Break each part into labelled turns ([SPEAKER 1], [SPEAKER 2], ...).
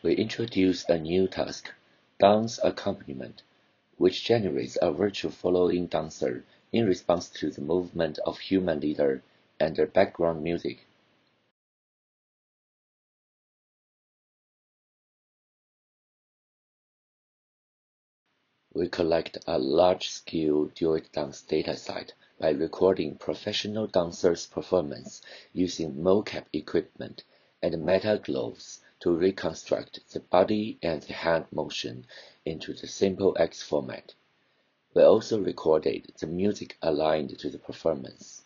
[SPEAKER 1] we introduce a new task, dance accompaniment, which generates a virtual following dancer in response to the movement of human leader and their background music. We collect a large-scale duet dance dataset by recording professional dancers' performance using mocap equipment and meta-gloves to reconstruct the body and the hand motion into the SMPL-X format. We also recorded the music aligned to the performance.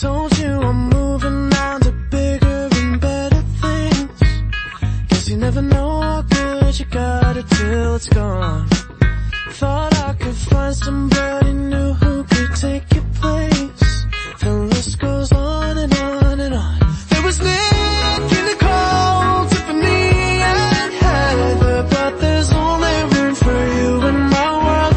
[SPEAKER 2] Told you I'm moving on to bigger and better things. You never know how good you got it till it's gone. Somebody new who could take your place. The list goes on and on and on. There was Nick and Nicole, Tiffany and Heather, but there's only room for you in my world.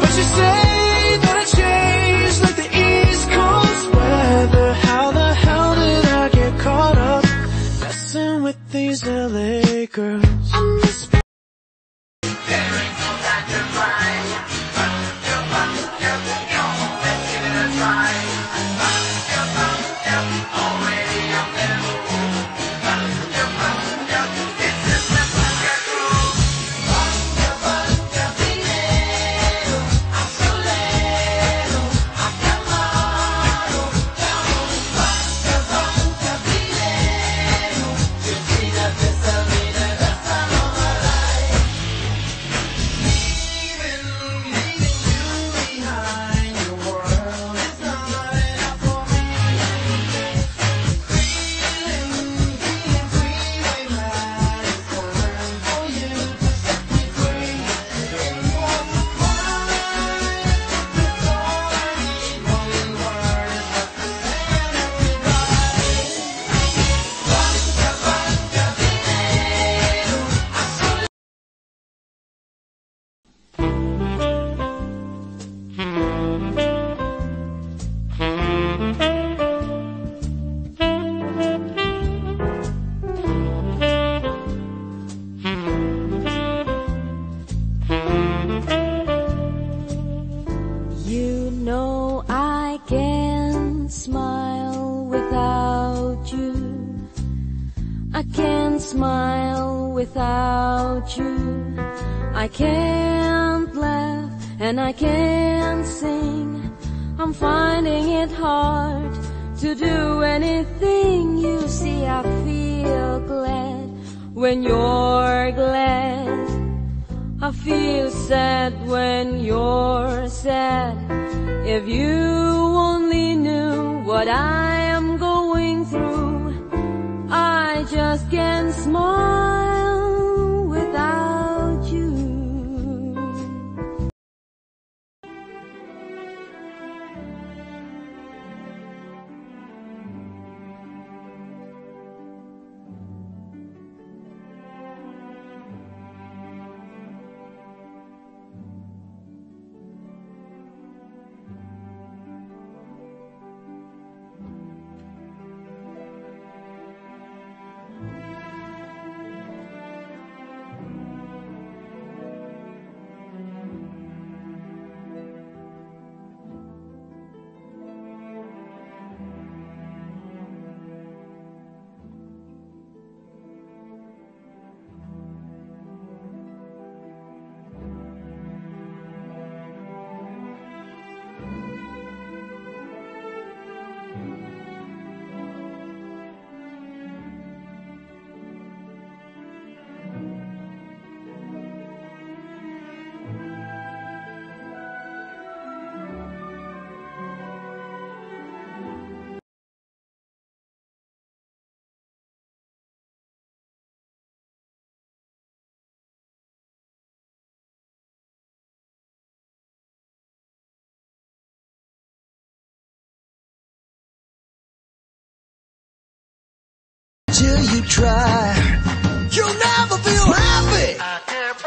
[SPEAKER 2] But you say that I changed like the East Coast weather. How the hell did I get caught up messing with these LA girls? I
[SPEAKER 3] can't smile without you. I can't laugh and I can't sing. I'm finding it hard to do anything. You see, I feel glad when you're glad. I feel sad when you're sad. If you only knew what I I just
[SPEAKER 4] till you try. You'll never feel happy. I can't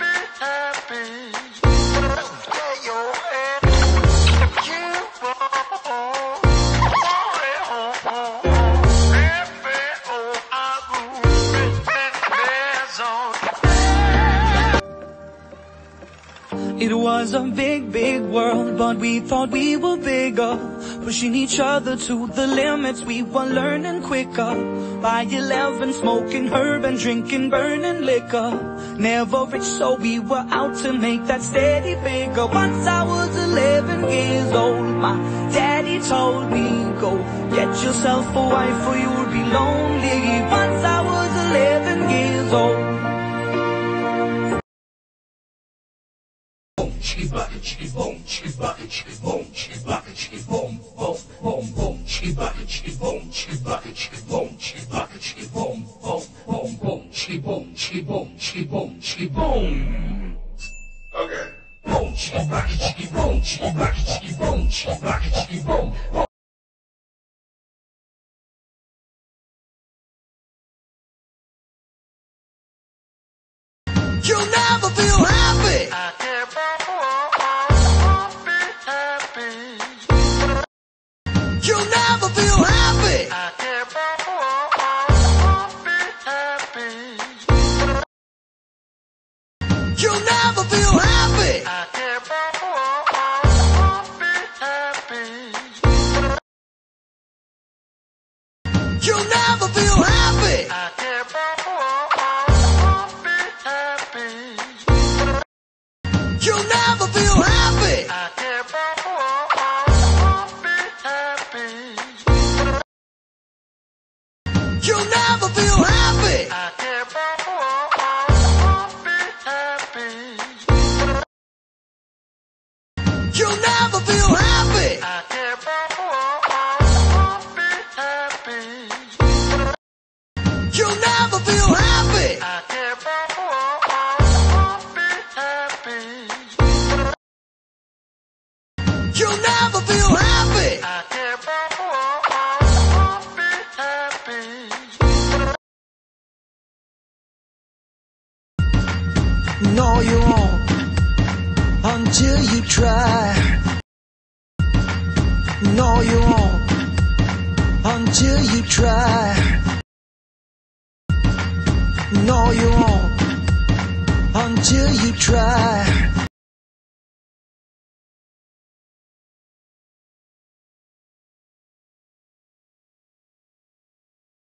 [SPEAKER 4] be happy. Stay your head.
[SPEAKER 5] You It was a big, big world, but we thought we were bigger. Pushing each other to the limits, we were learning quicker. By 11, smoking herb and drinking burning liquor. Never rich, so we were out to make that steady figure. Once I was 11 years old, my daddy told me, go get yourself a wife or you'll
[SPEAKER 6] boom, chickies, bucket, chickies, boom, chickies, bucket, boom, boom, boom, boom, boom, boom, boom, boom, boom, boom, boom, boom, boom, boom. Okay. Boom, boom, boom, boom.
[SPEAKER 4] You'll never be You'll never feel happy. I can't be happy. You'll never feel happy. I can't be happy. You'll never until you try. No, you won't until you try. No, you won't until you try.